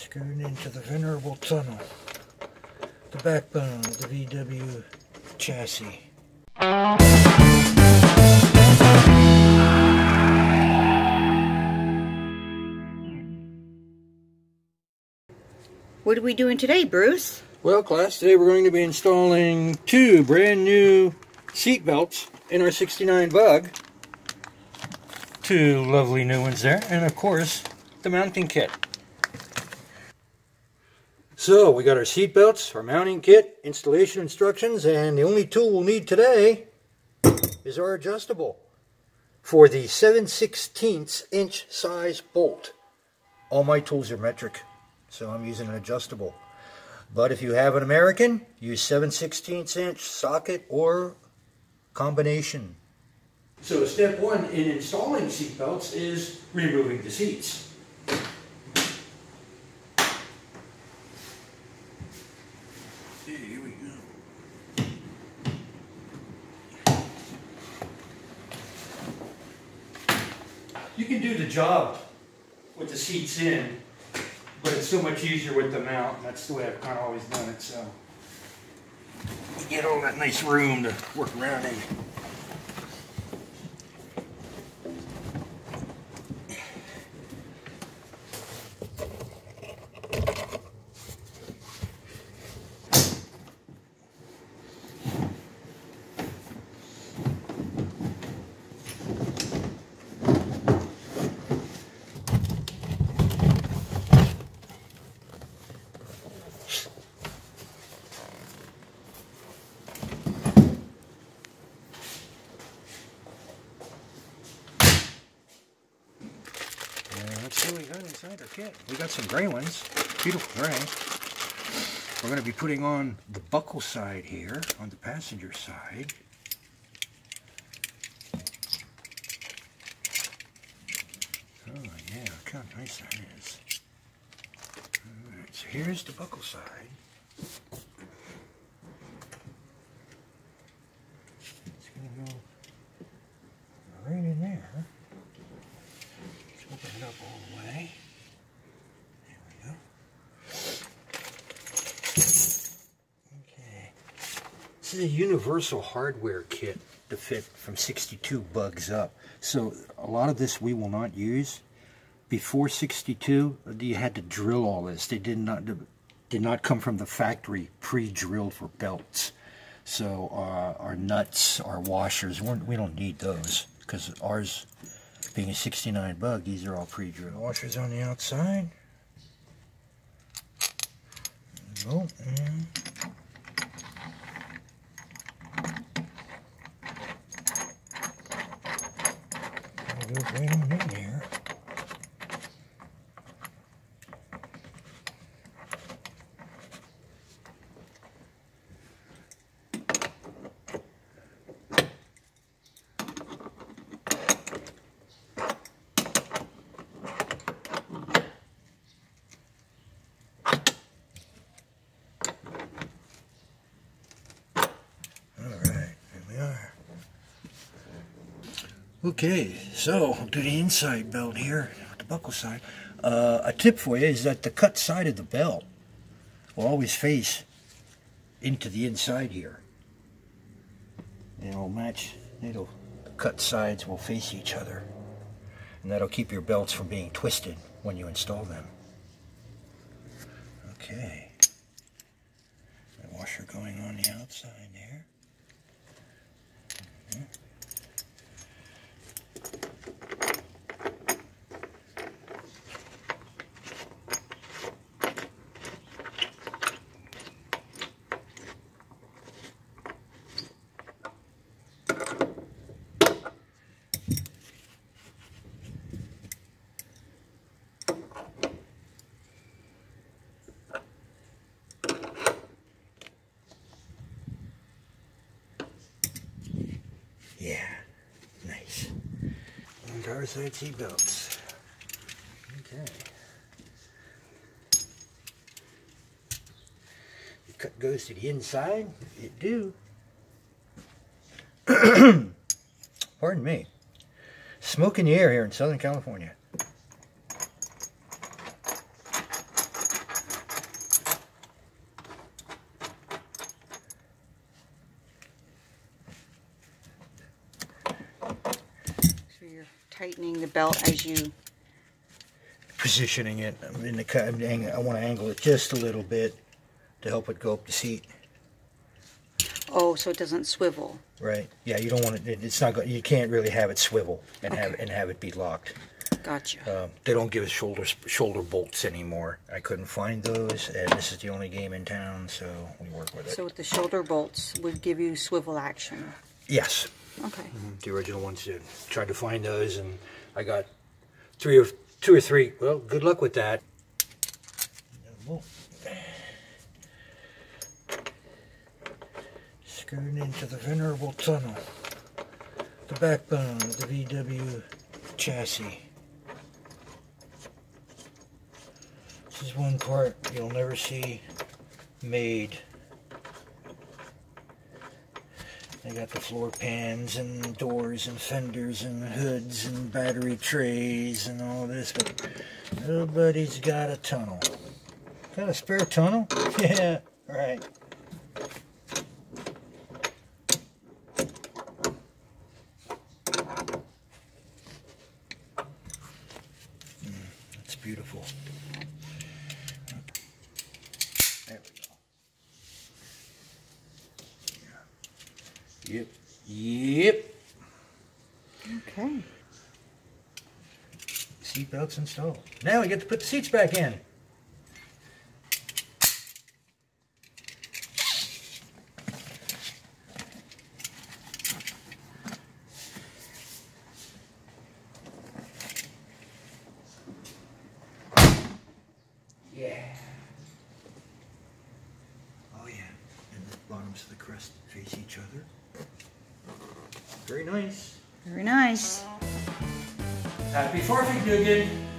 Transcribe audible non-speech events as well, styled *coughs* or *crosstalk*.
Screwed into the venerable tunnel. The backbone of the VW chassis. What are we doing today, Bruce? Well, class, today we're going to be installing two brand new seat belts in our 69 Bug. Two lovely new ones there, and of course, the mounting kit. So, we got our seat belts, our mounting kit, installation instructions, and the only tool we'll need today is our adjustable for the 7 16 inch size bolt. All my tools are metric, so I'm using an adjustable. But if you have an American, use 7 16 inch socket or combination. So step one in installing seat belts is removing the seats. You can do the job with the seats in but it's so much easier with the mount. That's the way I've kind of always done it. So you get all that nice room to work around in. Got kit. We got some gray ones, beautiful gray. We're going to be putting on the buckle side here, on the passenger side. Oh yeah, look how nice that is. Alright, so here's the buckle side. It's going to go right in there. Let's open it up all the way. There we go. Okay. This is a universal hardware kit to fit from 62 bugs up. So a lot of this we will not use. Before 62, you had to drill all this. They did not did not come from the factory pre-drilled for belts. So uh, our nuts, our washers, we're, we don't need those because ours being a 69 bug, these are all pre-drilled. Washers on the outside. Go and That goes right on in there. Alright, here we are. Okay, so to the inside belt here, the buckle side. Uh, a tip for you is that the cut side of the belt will always face into the inside here. It'll match, it'll, the cut sides will face each other. And that'll keep your belts from being twisted when you install them. Okay. The washer going on the outside there. Yeah, nice. Car side seat belts. Okay. The cut goes to the inside. It do. *coughs* Pardon me. Smoke in the air here in Southern California. Tightening the belt as you Positioning it I'm in the ki- I'm ang- I want to angle it just a little bit to help it go up the seat. oh so it doesn't swivel. Right. Yeah, you don't want it. it- It's not. go- You can't really have it swivel and have and have it be locked. Gotcha. Um, they don't give us shoulder shoulder bolts anymore. I couldn't find those, and this is the only game in town, so we work with it. So with the shoulder bolts would give you swivel action. Yes, Okay. Mm-hmm. the original ones did. Tried to find those, and I got three or two or three. Well, good luck with that. Skirting into the venerable tunnel, the backbone of the VW chassis. This is one part you'll never see made. They got the floor pans and doors and fenders and hoods and battery trays and all this, but nobody's got a tunnel. Got a spare tunnel? *laughs* Yeah, right. Mm, That's beautiful. There we go. Yep. Yep. Okay. Seat belts installed. Now we get to put the seats back in. Yeah. Oh yeah. And the bottoms of the crest face each other. Very nice. Very nice. Happy Fahrvergnügen.